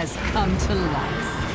has come to life.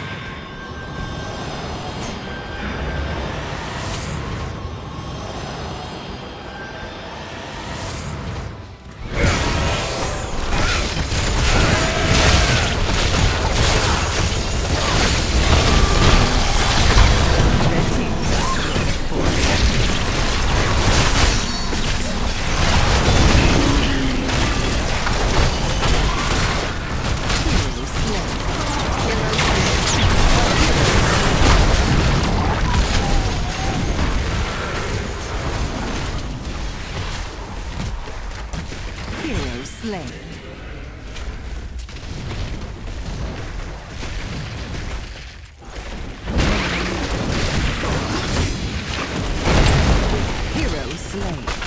Slain. Hero slain.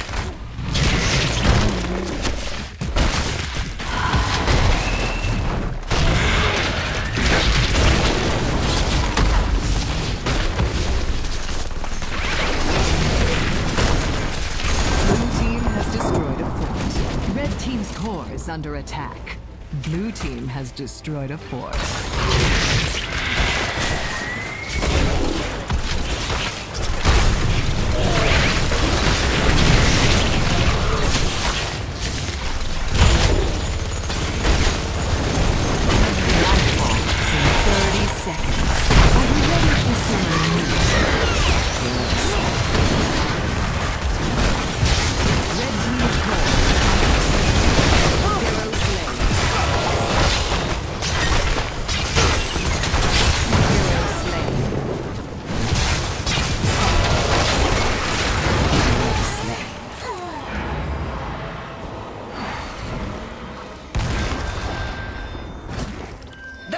Is under attack. Blue team has destroyed a fort.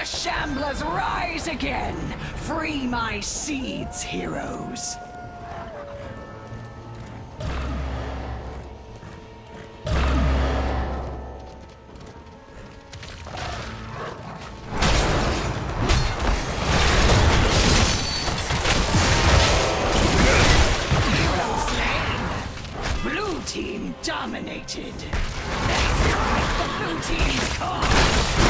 The Shamblers rise again! Free my seeds, heroes! Blue team dominated! Let's the blue team's cause!